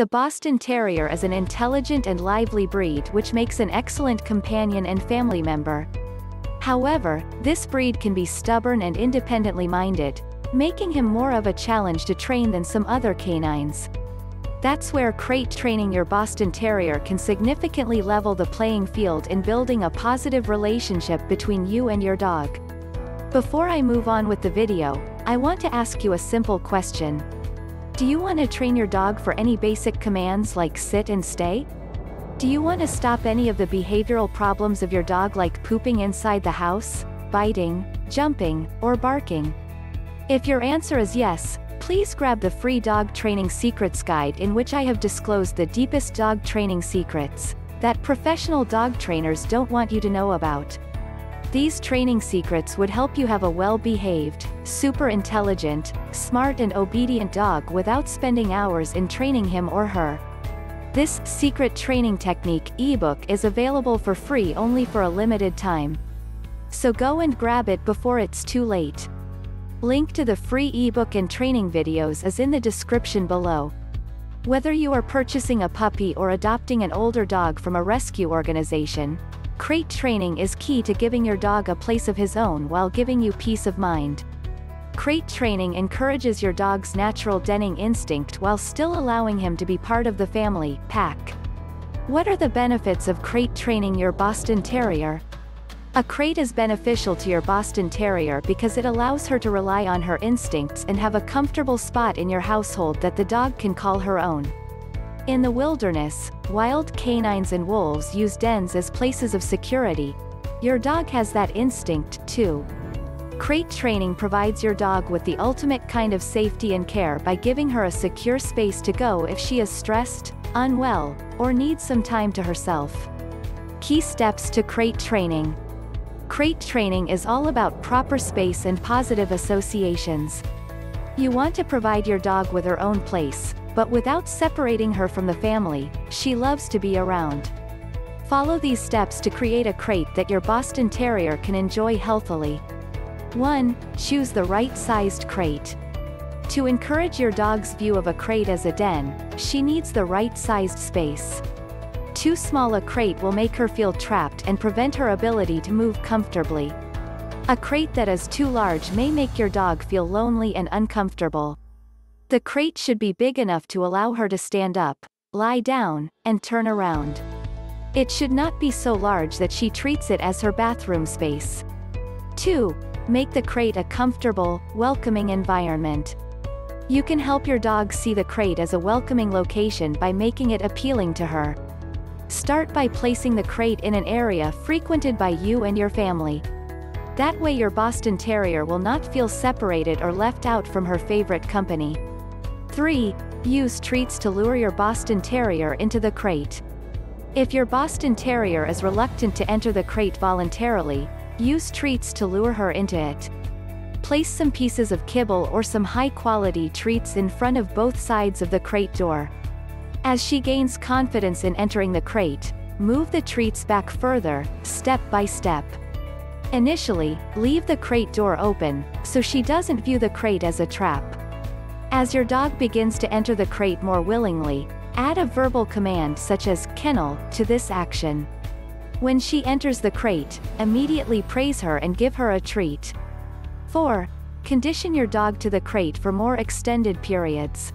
The Boston Terrier is an intelligent and lively breed which makes an excellent companion and family member. However, this breed can be stubborn and independently minded, making him more of a challenge to train than some other canines. That's where crate training your Boston Terrier can significantly level the playing field in building a positive relationship between you and your dog. Before I move on with the video, I want to ask you a simple question. Do you want to train your dog for any basic commands like sit and stay? Do you want to stop any of the behavioral problems of your dog like pooping inside the house, biting, jumping, or barking? If your answer is yes, Please grab the free Dog Training Secrets Guide in which I have disclosed the deepest dog training secrets that professional dog trainers don't want you to know about. These training secrets would help you have a well-behaved, super intelligent, smart and obedient dog without spending hours in training him or her. This secret training technique ebook is available for free only for a limited time. So go and grab it before it's too late. Link to the free ebook and training videos is in the description below. Whether you are purchasing a puppy or adopting an older dog from a rescue organization, crate training is key to giving your dog a place of his own while giving you peace of mind. Crate training encourages your dog's natural denning instinct while still allowing him to be part of the family, pack. What are the benefits of crate training your Boston Terrier? A crate is beneficial to your Boston Terrier because it allows her to rely on her instincts and have a comfortable spot in your household that the dog can call her own. In the wilderness, wild canines and wolves use dens as places of security. Your dog has that instinct, too. Crate training provides your dog with the ultimate kind of safety and care by giving her a secure space to go if she is stressed, unwell, or needs some time to herself. Key steps to crate training. Crate training is all about proper space and positive associations. You want to provide your dog with her own place, but without separating her from the family, she loves to be around. Follow these steps to create a crate that your Boston Terrier can enjoy healthily. 1. Choose the right-sized crate. To encourage your dog's view of a crate as a den, she needs the right-sized space. Too small a crate will make her feel trapped and prevent her ability to move comfortably. A crate that is too large may make your dog feel lonely and uncomfortable. The crate should be big enough to allow her to stand up, lie down, and turn around. It should not be so large that she treats it as her bathroom space. 2. Make the crate a comfortable, welcoming environment. You can help your dog see the crate as a welcoming location by making it appealing to her. Start by placing the crate in an area frequented by you and your family. That way your Boston Terrier will not feel separated or left out from her favorite company. 3. Use treats to lure your Boston Terrier into the crate. If your Boston Terrier is reluctant to enter the crate voluntarily, use treats to lure her into it. Place some pieces of kibble or some high-quality treats in front of both sides of the crate door. As she gains confidence in entering the crate, move the treats back further, step by step. Initially, leave the crate door open, so she doesn't view the crate as a trap. As your dog begins to enter the crate more willingly, add a verbal command such as kennel to this action. When she enters the crate, immediately praise her and give her a treat. 4. Condition your dog to the crate for more extended periods.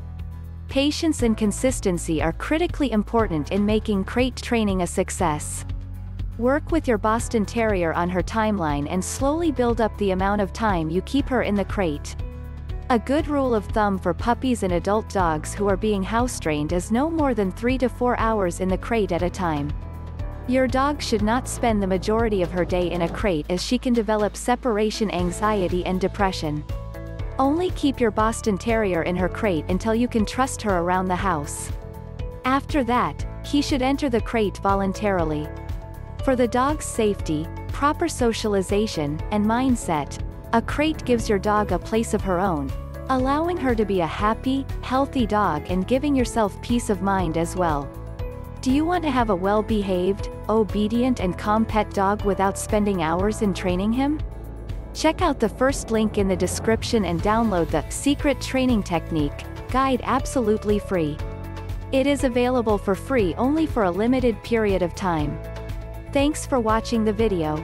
Patience and consistency are critically important in making crate training a success. Work with your Boston Terrier on her timeline and slowly build up the amount of time you keep her in the crate. A good rule of thumb for puppies and adult dogs who are being house-trained is no more than 3 to 4 hours in the crate at a time. Your dog should not spend the majority of her day in a crate as she can develop separation anxiety and depression. Only keep your Boston Terrier in her crate until you can trust her around the house. After that, he should enter the crate voluntarily. For the dog's safety, proper socialization, and mindset, a crate gives your dog a place of her own, allowing her to be a happy, healthy dog and giving yourself peace of mind as well. Do you want to have a well-behaved, obedient and calm pet dog without spending hours in training him? Check out the first link in the description and download the Secret Training Technique guide absolutely free. It is available for free only for a limited period of time. Thanks for watching the video.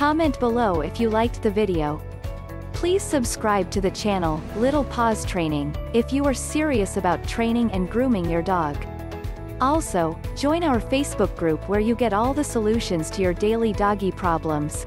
Comment below if you liked the video. Please subscribe to the channel, Little Paws Training, if you are serious about training and grooming your dog. Also, join our Facebook group where you get all the solutions to your daily doggy problems.